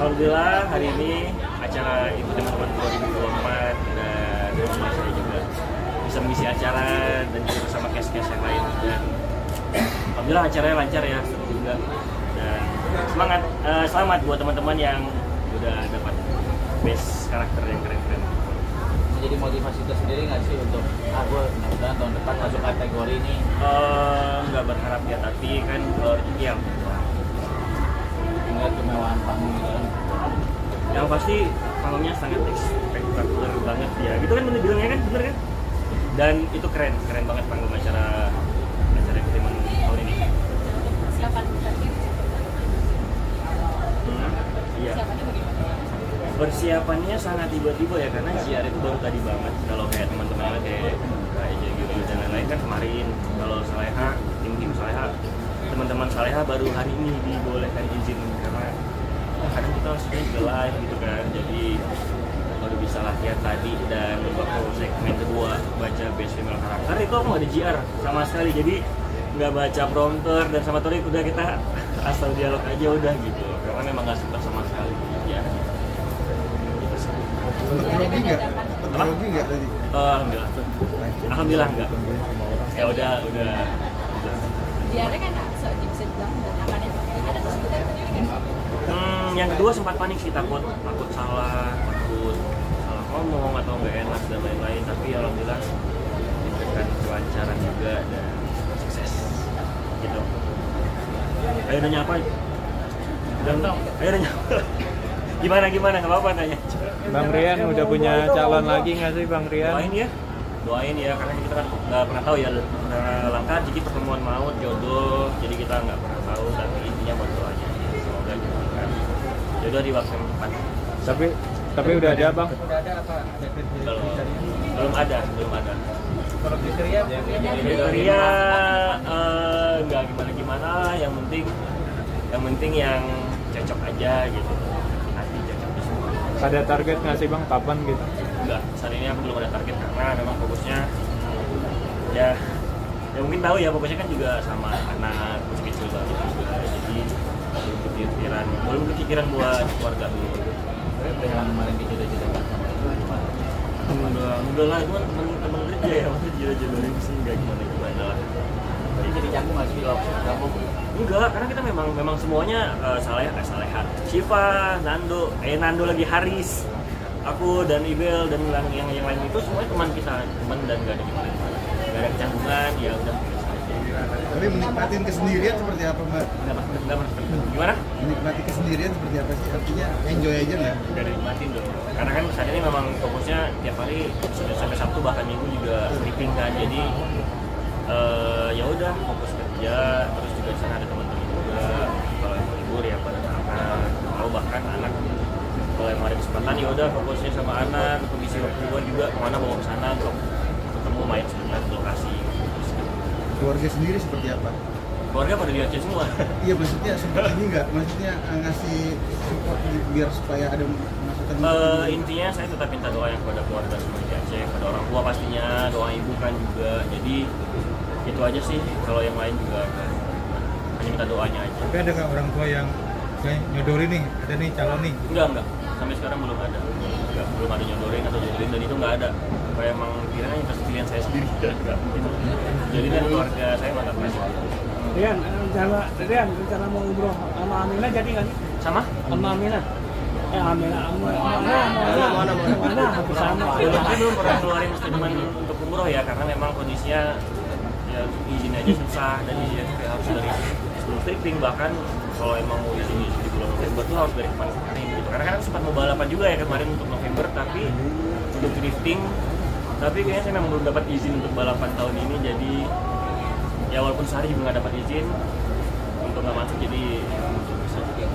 Alhamdulillah hari ini acara itu dengan teman 2024 dan bersama saya juga. Bisa mengisi acara dan juga bersama kes-kes yang lain. Dan alhamdulillah acaranya lancar ya juga. Dan semangat uh, selamat buat teman-teman yang udah dapat base karakter yang keren-keren. Jadi motivasi itu sendiri nggak sih untuk ah mudah-mudahan tahun depan masuk kategori ini? Uh, nggak berharap kan, ya tapi kan uh, yang melihat kemewahan panggung gitu kan. yang pasti panggungnya sangat spektakuler banget ya gitu kan bener bilangnya kan? Bener kan? Dan itu keren keren banget panggung acara acara ketiman tahun ini. Siapa tadi? Hmm, iya. Persiapannya sangat tiba-tiba ya karena JR itu baru tadi banget kalau kayak teman-teman kayak kayak gitu dan lain-lain kan kemarin kalau Saleha Saleha baru hari ini dibolehkan izin karena kadang kita harusnya juga live gitu kan jadi baru bisa latihan tadi dan waktu segmen kedua baca base female karakter itu aku nggak ada JR sama sekali jadi nggak baca prompter dan sama Torik udah kita asal dialog aja udah gitu karena memang nggak suka sama sekali ya gitu. Grogi nggak? Grogi nggak tadi? Oh, alhamdulillah. Alhamdulillah enggak. Ya udah, udah. Diare kan bisa bisa dibilang berantakan. Ada kesulitan sendiri? Hmm, yang kedua sempat panik sih takut takut salah, takut salah ngomong atau nggak enak dan lain-lain. Tapi alhamdulillah diberikan kelancaran juga dan sukses. Gitu. Ayo nanya apa? Jangan tahu. Ayo nanya. gimana gimana nggak apa-apa nanya. Bang Rian udah punya calon lagi nggak sih Bang Rian? doain ya doain ya karena kita kan nggak pernah tahu ya langkah jadi pertemuan maut jodoh kita nggak pernah tahu tapi intinya buat doanya semoga kan jodoh di waktu yang tepat. Tapi tapi udah ada Bang. Udah ada apa? Ada belum. belum ada belum ada. Kalau kriteria kriteria eh, nggak gimana gimana yang penting yang penting yang cocok aja gitu. Hati cocok di semua. Ada target nggak sih Bang? Kapan gitu? enggak saat ini aku belum ada target karena memang fokusnya ya ya mungkin tahu ya fokusnya kan juga sama anak kecil kecil banget juga. Jadi belum kepikiran belum kepikiran buat keluarga dulu. Yang kemarin dijodoh-jodoh sama enggak enggak lah itu kan temen temen kerja ya maksudnya jodoh jodohin sih enggak gimana gimana lah. Jadi jadi jago nggak sih? Kamu enggak karena kita memang memang semuanya uh, saleh eh saleha Shiva Nando eh Nando lagi Haris aku dan Ibel dan yang yang, lain itu semuanya teman kita teman dan gak ada gimana gak ada kecanggungan ya udah. Tapi menikmatin kesendirian seperti apa mbak? Gimana Menikmati kesendirian seperti apa sih? Artinya enjoy aja nggak? gak ada nikmatin dong karena kan saat ini memang fokusnya tiap hari Senin sampai Sabtu bahkan Minggu juga sleeping kan jadi eh, ya udah fokus kerja terus juga di sana ada teman-teman juga kalau yang libur ya pada anak kalau bahkan anak kalau yang ada kesempatan ya udah fokusnya sama anak untuk isi waktu juga ke mana bawa ke sana untuk sebentar di lokasi Keluarga sendiri seperti apa? keluarga pada lihat semua Iya maksudnya seperti ini nggak? Maksudnya eh, ngasih support di- biar supaya ada masukan. Eh, intinya saya tetap minta doa yang kepada keluarga semua di Aceh, kepada orang tua pastinya, doa ibu kan juga. Jadi itu aja sih. Kalau yang lain juga kan, hanya minta doanya aja. Tapi ada nggak orang tua yang kayak nyodorin nih, ada nih calon nih. Enggak enggak, sampai sekarang belum ada. Enggak, belum ada nyodorin atau jodohin dan itu enggak ada. Kayak emang kiranya investasi pilihan saya sendiri dan enggak. Gitu. Jadi kan keluarga saya mantap masih. Rian, rencana Rian, rencana mau umroh sama Amina jadi nggak sih? Sama? Sama Amina? Eh Amina, Amina, mana, mana, mana, mana, hampir sama. Saya belum pernah keluarin statement untuk umroh ya karena memang kondisinya ya izin aja susah dan izin kayak harus dari tripping bahkan kalau emang mau izin di bulan November tuh harus dari kemarin gitu. Karena kan sempat mau balapan juga ya kemarin untuk November tapi untuk drifting. Tapi kayaknya saya memang belum dapat izin untuk balapan tahun ini jadi ya walaupun sehari juga nggak dapat izin untuk nggak masuk jadi bisa juga